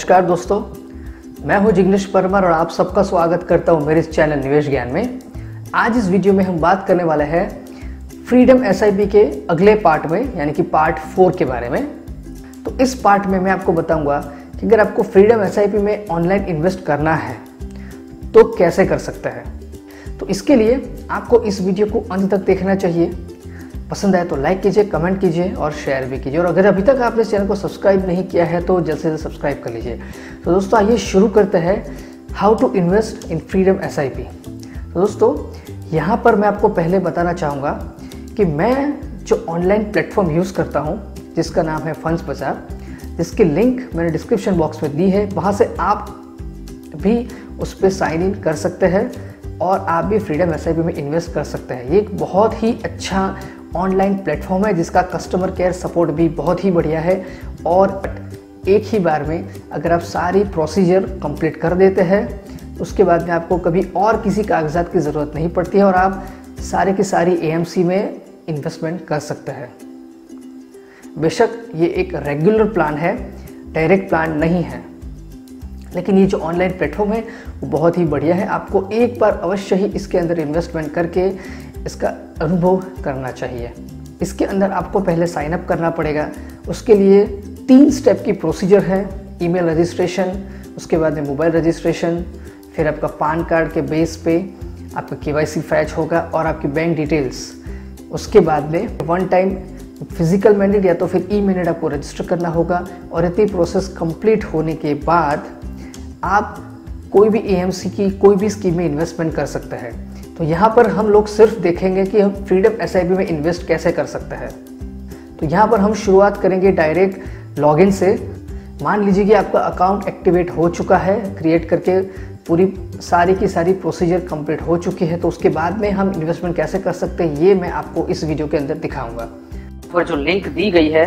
नमस्कार दोस्तों, मैं हूँ जिग्नेश परमार और आप सबका स्वागत करता हूँ मेरे इस चैनल निवेश ज्ञान में। आज इस वीडियो में हम बात करने वाले हैं फ्रीडम एसआईपी के अगले पार्ट में, यानी कि पार्ट फोर के बारे में। तो इस पार्ट में मैं आपको बताऊँगा कि अगर आपको फ्रीडम एसआईपी में ऑनलाइन इन्वेस्ट करना है तो कैसे कर सकता है। तो इसके लिए आपको इस वीडियो को अंत तक देखना चाहिए। पसंद आए तो लाइक कीजिए कमेंट कीजिए और शेयर भी कीजिए। और अगर अभी तक आपने चैनल को सब्सक्राइब नहीं किया है तो जल्द से जल्द सब्सक्राइब कर लीजिए। तो दोस्तों, आइए शुरू करते हैं how to invest in freedom SIP तो दोस्तों, यहाँ पर मैं आपको पहले बताना चाहूँगा कि मैं जो ऑनलाइन प्लेटफॉर्म यूज़ करता हूँ, जिसका नाम है फंड्स बाज़ार जिसकी लिंक मैंने डिस्क्रिप्शन बॉक्स में दी है, वहाँ से आप भी उस पर साइन इन कर सकते हैं और आप भी फ्रीडम एसआईपी में इन्वेस्ट कर सकते हैं। ये एक बहुत ही अच्छा ऑनलाइन प्लेटफॉर्म है जिसका कस्टमर केयर सपोर्ट भी बहुत ही बढ़िया है। और एक ही बार में अगर आप सारी प्रोसीजर कंप्लीट कर देते हैं उसके बाद में आपको कभी और किसी कागजात की ज़रूरत नहीं पड़ती है और आप सारे की सारी ए में इन्वेस्टमेंट कर सकते हैं। बेशक ये एक रेगुलर प्लान है डायरेक्ट प्लान नहीं है, लेकिन ये जो ऑनलाइन प्लेटफॉर्म है, वो बहुत ही बढ़िया है। आपको एक बार अवश्य ही इसके अंदर इन्वेस्टमेंट करके इसका अनुभव करना चाहिए। इसके अंदर आपको पहले साइन अप करना पड़ेगा। उसके लिए तीन स्टेप की प्रोसीजर है। ईमेल रजिस्ट्रेशन उसके बाद में मोबाइल रजिस्ट्रेशन फिर आपका पान कार्ड के बेस पे आपका के वाई फैच होगा और आपकी बैंक डिटेल्स उसके बाद में वन टाइम फ़िज़िकल मैंडेट या तो फिर ई मैंडेट आपको रजिस्टर करना होगा और इतनी प्रोसेस कंप्लीट होने के बाद आप कोई भी एएमसी की, कोई भी स्कीम में इन्वेस्टमेंट कर सकते हैं। तो यहाँ पर हम लोग सिर्फ़ देखेंगे कि हम फ्रीडम एस में इन्वेस्ट कैसे कर सकते हैं। तो यहाँ पर हम शुरुआत करेंगे डायरेक्ट लॉगिन से। मान लीजिए कि आपका अकाउंट एक्टिवेट हो चुका है क्रिएट करके पूरी सारी की सारी प्रोसीजर कंप्लीट हो चुकी है तो उसके बाद में हम इन्वेस्टमेंट कैसे कर सकते हैं, ये मैं आपको इस वीडियो के अंदर दिखाऊँगा। पर जो लिंक दी गई है,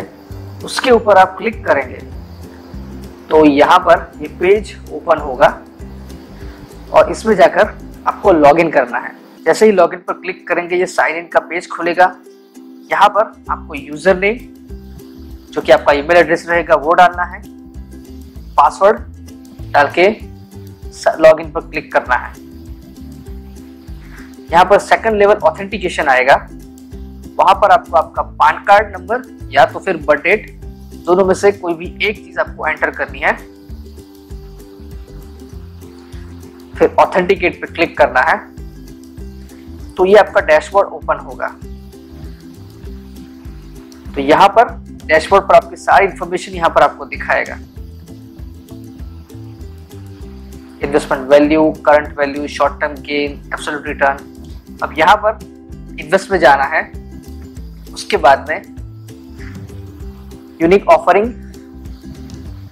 उसके ऊपर आप क्लिक करेंगे। तो यहाँ पर ये पेज ओपन होगा और इसमें जाकर आपको लॉगिन करना है। जैसे ही लॉगिन पर क्लिक करेंगे, ये साइन इन का पेज खुलेगा। यहाँ पर आपको यूज़र नेम जो कि आपका ईमेल एड्रेस रहेगा, वो डालना है। पासवर्ड डाल के लॉग इन पर क्लिक करना है। यहाँ पर सेकंड लेवल ऑथेंटिकेशन आएगा। वहाँ पर आपको आपका पान कार्ड नंबर या तो फिर बर्थ डेट दोनों में से कोई भी एक चीज़ आपको एंटर करनी है। फिर ऑथेंटिकेट पर क्लिक करना है। तो ये आपका डैशबोर्ड ओपन होगा। तो यहाँ पर डैशबोर्ड पर आपकी सारी इंफॉर्मेशन यहाँ पर आपको दिखाएगा। Investment value, current value short term gain, absolute return. अब यहाँ पर इन्वेस्ट में जाना है। उसके बाद में unique offering,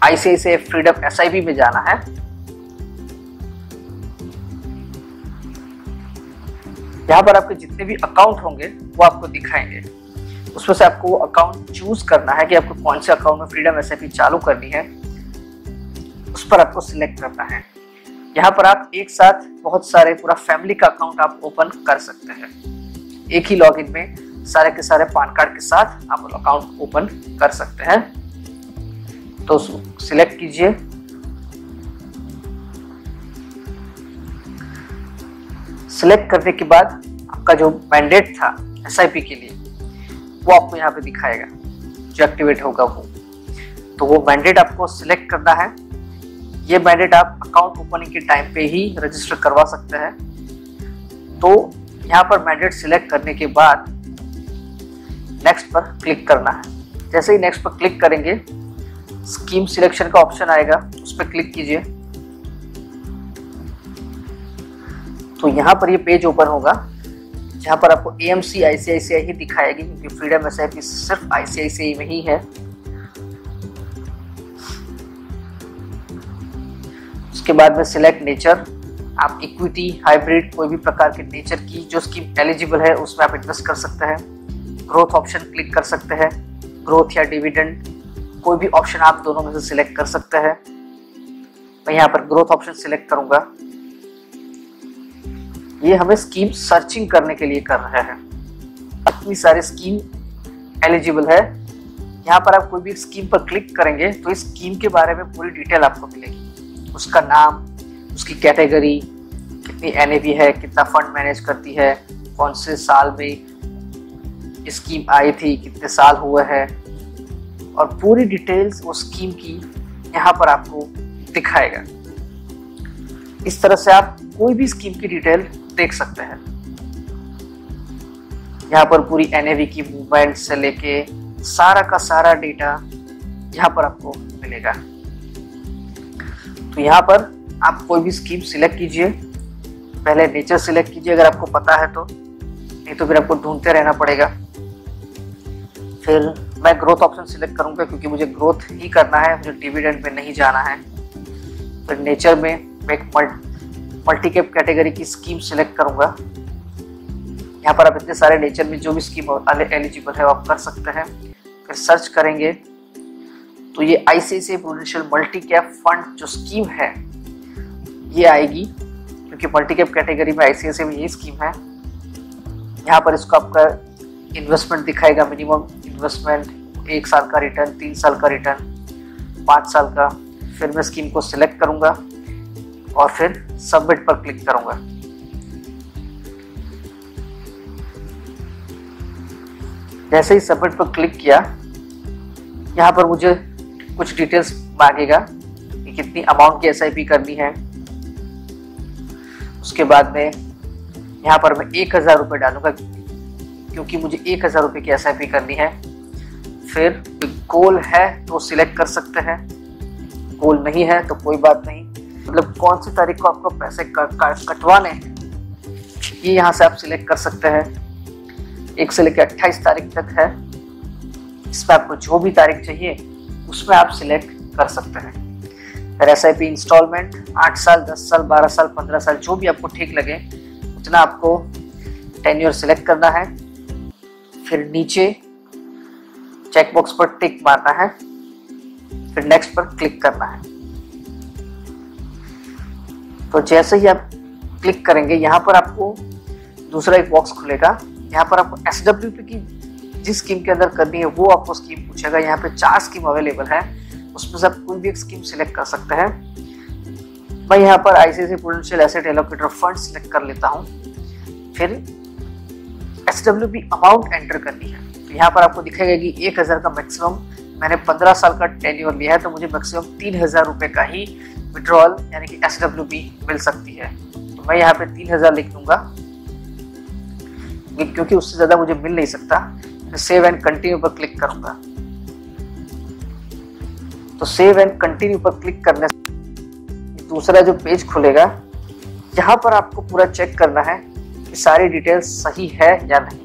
ICICI freedom SIP में जाना है। यहाँ पर आपके जितने भी अकाउंट होंगे, वो आपको दिखाएँगे। उसमें से आपको अकाउंट चूज़ करना है कि आपको कौन से अकाउंट में फ्रीडम एस चालू करनी है। उस पर आपको सिलेक्ट करना है। यहाँ पर आप एक साथ बहुत सारे पूरा फैमिली का अकाउंट आप ओपन कर सकते हैं। एक ही लॉगिन में सारे के सारे पान कार्ड के साथ आप अकाउंट ओपन कर सकते हैं। तो सिलेक्ट कीजिए। सिलेक्ट करने के बाद आपका जो मैंडेट था एसआईपी के लिए, वो आपको यहाँ पे दिखाएगा, जो एक्टिवेट होगा वो। तो वो मैंडेट आपको सिलेक्ट करना है। ये मैंडेट आप अकाउंट ओपनिंग के टाइम पे ही रजिस्टर करवा सकते हैं। तो यहाँ पर मैंडेट सिलेक्ट करने के बाद नेक्स्ट पर क्लिक करना है। जैसे ही नेक्स्ट पर क्लिक करेंगे स्कीम सिलेक्शन का ऑप्शन आएगा, उस पर क्लिक कीजिए। तो यहाँ पर ये पेज ओपन होगा, जहाँ पर आपको ए एम सी आई सी आई सी आई ही दिखाएगी, क्योंकि फ्रीडम एस आई पी सिर्फ़ आई सी आई सी आई में ही है। उसके बाद में सिलेक्ट नेचर आप इक्विटी हाइब्रिड कोई भी प्रकार के नेचर की जो स्कीम एलिजिबल है, उसमें आप इन्वेस्ट कर सकते हैं। ग्रोथ ऑप्शन क्लिक कर सकते हैं। ग्रोथ या डिविडेंड कोई भी ऑप्शन आप दोनों में से सिलेक्ट कर सकते हैं। मैं यहाँ पर ग्रोथ ऑप्शन सिलेक्ट करूँगा। ये हमें स्कीम सर्चिंग करने के लिए कर रहे हैं। इतनी सारी स्कीम एलिजिबल है। यहाँ पर आप कोई भी स्कीम पर क्लिक करेंगे तो इस स्कीम के बारे में पूरी डिटेल आपको मिलेगी। उसका नाम, उसकी कैटेगरी कितनी एन है, कितना फंड मैनेज करती है, कौन से साल में स्कीम आई थी, कितने साल हुए हैं। और पूरी डिटेल्स वो स्कीम की यहाँ पर आपको दिखाएगा। इस तरह से आप कोई भी स्कीम की डिटेल देख सकते हैं। यहाँ पर पूरी एन की मूवमेंट से लेके सारा का सारा डेटा यहाँ पर आपको मिलेगा। तो यहाँ पर आप कोई भी स्कीम सिलेक्ट कीजिए। पहले नेचर सिलेक्ट कीजिए अगर आपको पता है तो। नहीं तो फिर आपको ढूंढते रहना पड़ेगा। फिर मैं ग्रोथ ऑप्शन सिलेक्ट करूँगा क्योंकि मुझे ग्रोथ ही करना है, मुझे डिविडेंड में नहीं जाना है। फिर नेचर में मैं एक मल्टी कैप कैटेगरी की स्कीम सिलेक्ट करूँगा। यहाँ पर आप इतने सारे नेचर में जो भी स्कीम एलिजिबल है आप कर सकते हैं। फिर सर्च करेंगे। तो ये ICICI Prudential multi cap fund जो स्कीम है, ये आएगी। क्योंकि मल्टी कैप कैटेगरी में आईसीआईसीआई में ये स्कीम है। यहाँ पर इसको आपका इन्वेस्टमेंट दिखाएगा मिनिमम इन्वेस्टमेंट एक साल का रिटर्न तीन साल का रिटर्न पाँच साल का। फिर मैं स्कीम को सिलेक्ट करूँगा। और फिर सबमिट पर क्लिक करूँगा। जैसे ही सबमिट पर क्लिक किया, यहाँ पर मुझे कुछ डिटेल्स मांगेगा कि कितनी अमाउंट की एसआईपी करनी है। उसके बाद में यहाँ पर मैं एक हज़ार रुपये डालूँगा, क्योंकि मुझे एक हज़ार रुपये की एसआईपी करनी है। फिर गोल है तो सिलेक्ट कर सकते हैं। गोल नहीं है तो कोई बात नहीं। मतलब कौन सी तारीख को आपको पैसे कटवाने हैं? ये यहाँ से आप सिलेक्ट कर सकते हैं। एक से लेकर अट्ठाईस तारीख तक है। इसमें आपको जो भी तारीख चाहिए, उसमें आप सिलेक्ट कर सकते हैं। फिर एस आई पी इंस्टॉलमेंट आठ साल, दस साल, बारह साल, पंद्रह साल, जो भी आपको ठीक लगे, उतना आपको टेन्योर सिलेक्ट करना है। फिर नीचे चेकबॉक्स पर टिक मारना है। फिर नेक्स्ट पर क्लिक करना है। तो जैसे ही आप क्लिक करेंगे, यहाँ पर आपको दूसरा एक बॉक्स खुलेगा। यहाँ पर आपको एस की जिस स्कीम के अंदर करनी है, वो आपको स्कीम पूछेगा। यहाँ पे चार स्कीम अवेलेबल है। उसमें से आप कोई भी एक स्कीम सिलेक्ट कर सकते हैं। मैं यहाँ पर ICICI Prudential asset allocator fund select कर लेता हूँ। फिर SWP अमाउंट एंटर करनी है। तो यहाँ पर आपको दिखेगा कि एक हज़ार का मैक्सिमम मैंने पंद्रह साल का टेन्योर लिया है तो मुझे मैक्सिमम तीन हज़ार रुपये का ही विड्रॉल यानी कि एस डब्ल्यू बी मिल सकती है। तो मैं यहाँ पे तीन हज़ार लिख दूँगा। क्योंकि उससे ज़्यादा मुझे मिल नहीं सकता, मैं सेव एंड कंटिन्यू पर क्लिक करूँगा। तो सेव एंड कंटिन्यू पर क्लिक करने से दूसरा जो पेज खुलेगा, यहाँ पर आपको पूरा चेक करना है कि सारी डिटेल्स सही है या नहीं।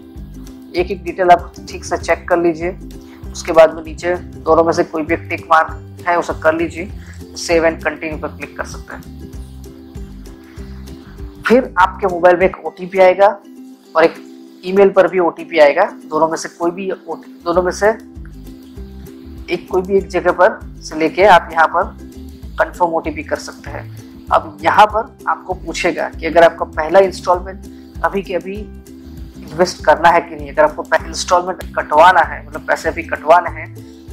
एक एक डिटेल आप ठीक से चेक कर लीजिए। उसके बाद में नीचे दोनों में से कोई भी एक टिक मार्क है, उसे कर लीजिए। सेव एंड कंटिन्यू पर क्लिक कर सकते हैं। फिर आपके मोबाइल में एक ओ आएगा और एक ईमेल पर भी ओटीपी आएगा। दोनों में से कोई भी दोनों में से एक कोई भी एक जगह पर से लेके आप यहाँ पर कंफर्म ओटीपी कर सकते हैं। अब यहाँ पर आपको पूछेगा कि अगर आपका पहला इंस्टॉलमेंट अभी के अभी इन्वेस्ट करना है कि नहीं, अगर आपको इंस्टॉलमेंट कटवाना है मतलब पैसे अभी कटवाने हैं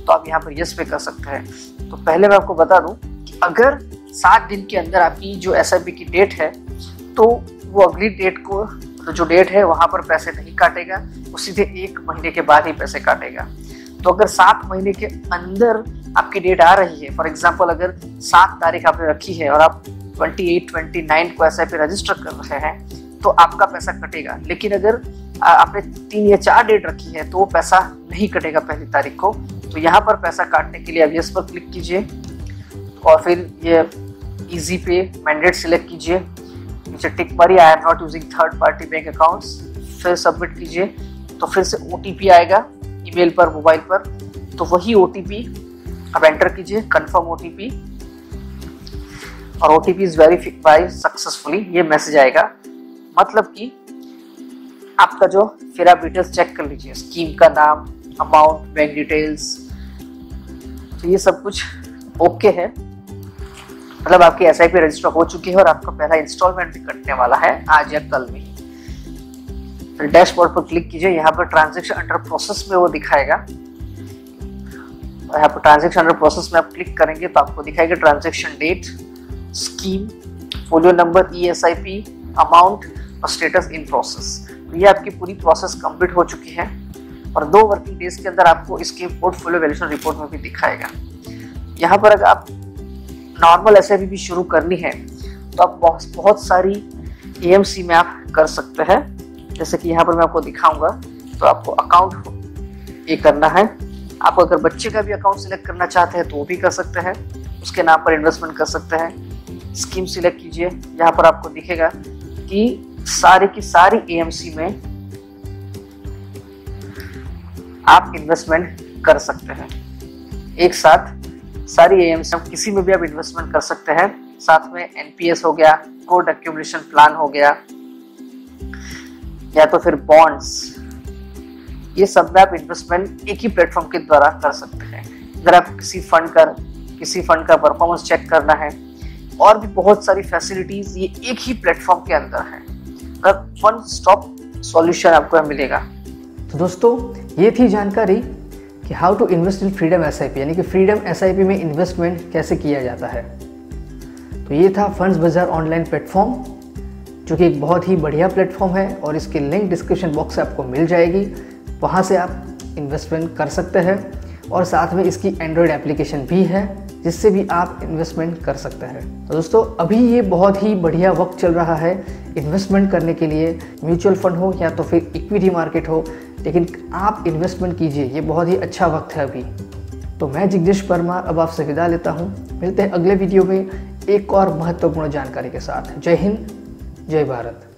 तो आप यहाँ पर यस पे कर सकते हैं। तो पहले मैं आपको बता दूँ कि अगर सात दिन के अंदर आपकी जो एसआईपी की डेट है तो वो अगली डेट को तो जो डेट है, वहाँ पर पैसे नहीं काटेगा, वो सीधे एक महीने के बाद ही पैसे काटेगा। तो अगर सात महीने के अंदर आपकी डेट आ रही है फॉर एग्ज़ाम्पल अगर सात तारीख आपने रखी है और आप ट्वेंटी एट ट्वेंटी नाइन को ऐसा पे रजिस्टर कर रहे हैं तो आपका पैसा कटेगा। लेकिन अगर आपने तीन या चार डेट रखी है तो वो पैसा नहीं कटेगा पहली तारीख को। तो यहाँ पर पैसा काटने के लिए अब यस पर क्लिक कीजिए और फिर ये इजी पे मैंडेट सिलेक्ट कीजिए। नीचे टिक मारिए I am not using third party bank accounts फिर सबमिट कीजिए तो फिर से ओटीपी आएगा ईमेल पर मोबाइल पर। तो वही ओ अब एंटर कीजिए कन्फर्म ओ और O T P is verify successfully ये मैसेज आएगा। मतलब कि आपका जो फिर आप डिटेल्स चेक कर लीजिए स्कीम का नाम अमाउंट बैंक डिटेल्स तो ये सब कुछ ओके है। मतलब आपकी एसआईपी रजिस्टर हो चुकी है और आपका पहला इंस्टॉलमेंट भी कटने वाला है आज या कल में। डैशबोर्ड पर क्लिक कीजिए, यहाँ पर ट्रांजेक्शन अंडर प्रोसेस में वो दिखाएगा। यहाँ पर ट्रांजेक्शन अंडर प्रोसेस में आप क्लिक करेंगे तो आपको दिखाएगा transaction date scheme folio number E S I P amount और स्टेटस इन प्रोसेस ये आपकी पूरी प्रोसेस कंप्लीट हो चुकी है। और दो वर्किंग डेज़ के अंदर आपको इसके पोर्टफोलियो वैल्यूशन रिपोर्ट में भी दिखाएगा। यहाँ पर अगर आप नॉर्मल एस भी शुरू करनी है तो आप बहुत बहुत सारी एएमसी में आप कर सकते हैं। जैसे कि यहाँ पर मैं आपको दिखाऊँगा तो आपको अकाउंट ये करना है। आप अगर बच्चे का भी अकाउंट सिलेक्ट करना चाहते हैं तो वो भी कर सकते हैं। उसके नाम पर इन्वेस्टमेंट कर सकते हैं। स्कीम सिलेक्ट कीजिए। यहाँ पर आपको दिखेगा कि सारे की सारी एएमसी में आप इन्वेस्टमेंट कर सकते हैं। एक साथ, सारी ए किसी में भी आप इन्वेस्टमेंट कर सकते हैं। साथ में एनपीएस हो गया कोड एक्यूमुलेशन प्लान हो गया, या तो फिर बॉन्ड्स ये सब में आप इन्वेस्टमेंट एक ही प्लेटफॉर्म के द्वारा कर सकते हैं। अगर आप किसी फंड का, किसी फंड का परफॉर्मेंस चेक करना है, और भी बहुत सारी फैसिलिटीज़ ये एक ही प्लेटफॉर्म के अंदर है। वन स्टॉप सॉल्यूशन आपको मिलेगा। तो दोस्तों ये थी जानकारी कि how to invest in freedom SIP यानी कि फ्रीडम एसआईपी में इन्वेस्टमेंट कैसे किया जाता है। तो ये था फंड्स बाज़ार ऑनलाइन प्लेटफॉर्म, जो कि एक बहुत ही बढ़िया प्लेटफॉर्म है, और इसकी लिंक डिस्क्रिप्शन बॉक्स से आपको मिल जाएगी। वहाँ से आप इन्वेस्टमेंट कर सकते हैं, और साथ में इसकी एंड्रॉयड एप्लीकेशन भी है, जिससे भी आप इन्वेस्टमेंट कर सकते हैं। तो दोस्तों, अभी ये बहुत ही बढ़िया वक्त चल रहा है इन्वेस्टमेंट करने के लिए। म्यूचुअल फंड हो या तो फिर इक्विटी मार्केट हो लेकिन आप इन्वेस्टमेंट कीजिए, ये बहुत ही अच्छा वक्त है अभी। तो मैं जिग्नेश परमार अब आपसे विदा लेता हूँ। मिलते हैं अगले वीडियो में एक और महत्वपूर्ण जानकारी के साथ। जय हिंद, जय भारत।